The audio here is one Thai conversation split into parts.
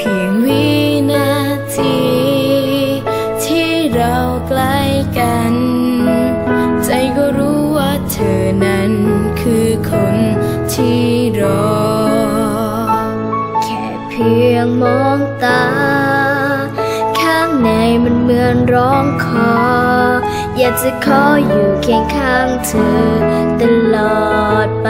พียงวินาที ที่เราใกล้กัน ใจก็รู้ว่าเธอนั้นคือคนที่รอ แค่เพียงมองตา ข้างในมันเหมือนร้องขอ อยากจะขออยู่เคียงข้างเธอตลอดไป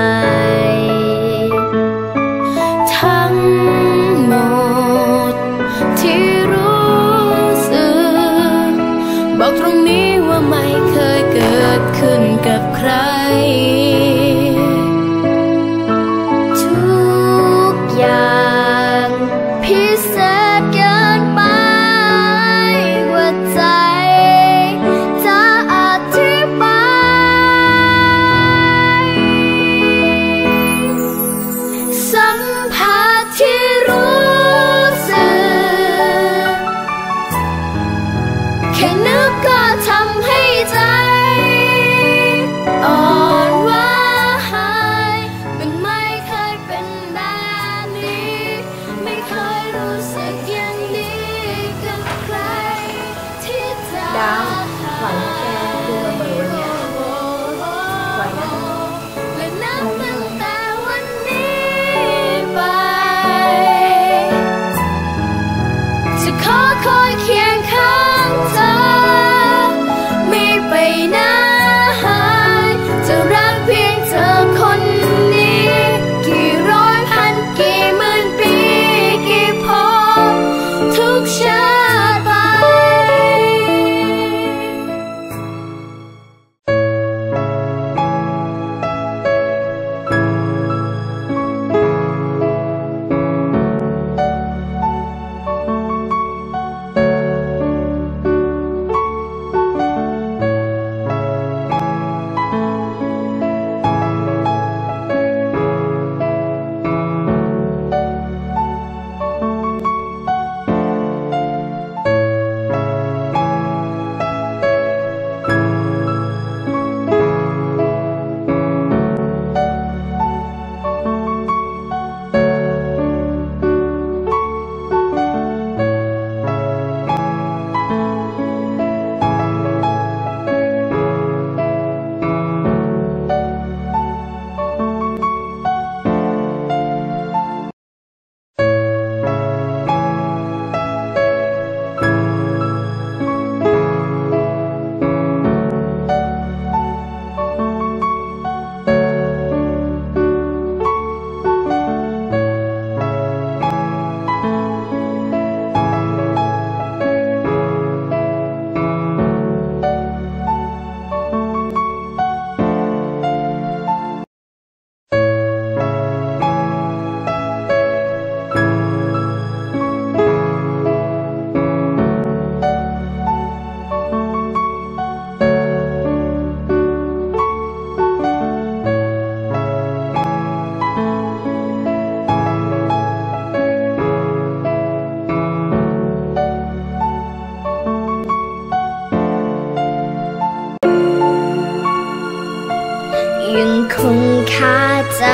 ยังคงคาใจ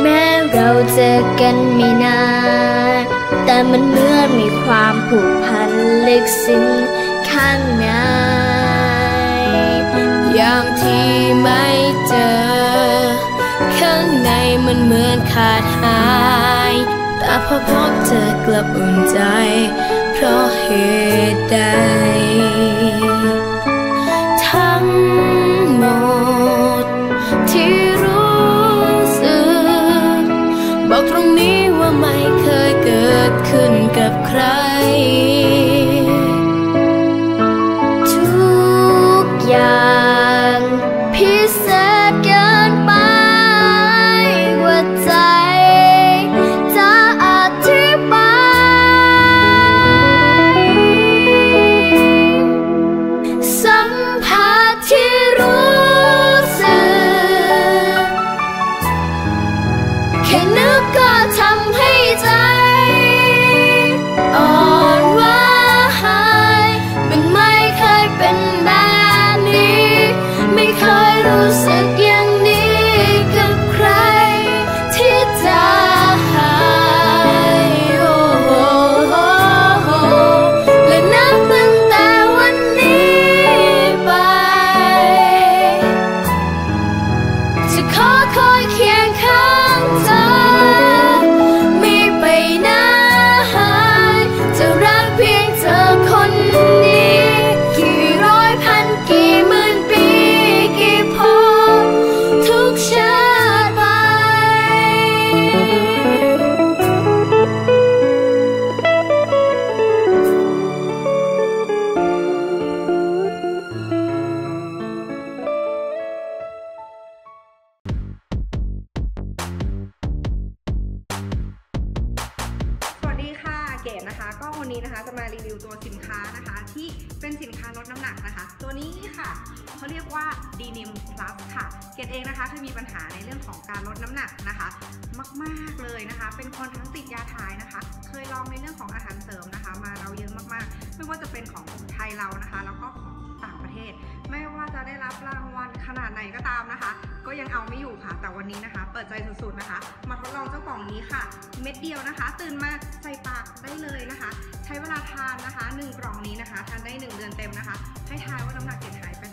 แม้เราเจอกันไม่นาน แต่มันเหมือนมีความผูกพันลึกซึ้งข้างใน ยามที่ไม่เจอ ข้างในมันเหมือนขาดหาย แต่พอพบเจอกลับอุ่นใจ เพราะเหตุใด เรียกว่า d n i m Plus ค่ะ เกดเองนะคะเคยมีปัญหาในเรื่องของการลดน้ำหนักนะคะ มากๆเลยนะคะ เป็นคนทั้งติดยาถ่ายนะคะ เคยลองในเรื่องของอาหารเสริมนะคะ มาเราเยอะมากๆ ไม่ว่าจะเป็นของไทยเรานะคะ แล้วก็ของต่างประเทศ ไม่ว่าจะได้รับรางวัลขนาดไหนก็ตามนะคะ ก็ยังเอาไม่อยู่ค่ะ แต่วันนี้นะคะ เปิดใจสุดๆนะคะ มาทดลองเจ้ากล่องนี้ค่ะ เม็ดเดียวนะคะ ตื่นมาใส่ปากได้เลยนะคะ ใช้เวลาทานนะคะ 1 กล่องนี้นะคะ ทานได้ 1 เดือนเต็มนะคะ ให้ทายว่าน้ำหนักเด็ดหายไป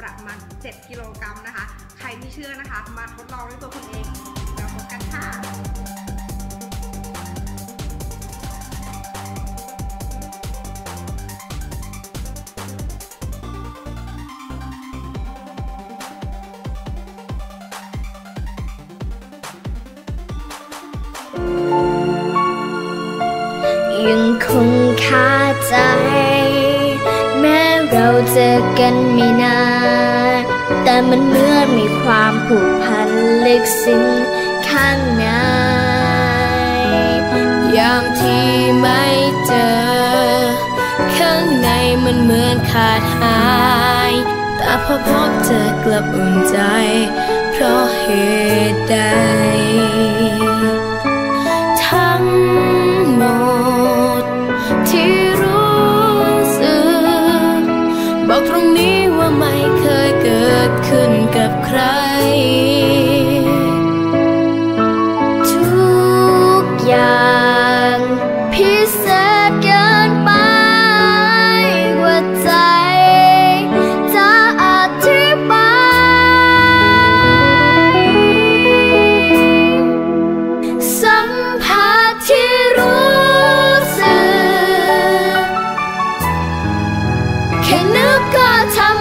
ประมาณ 7 กิโลกรัมนะคะ ใครไม่เชื่อนะคะ มาทดลองด้วยตัวคุณเองแล้วพบกันค่ะยังคงคาใจ เราเจอกันไม่นาน แต่มันเหมือนมีความผูกพันลึกซึ้งข้างใน ยามที่ไม่เจอ ข้างในมันเหมือนขาดหาย แต่พอพบเจอกลับอุ่นใจ เพราะเหตุใด นึ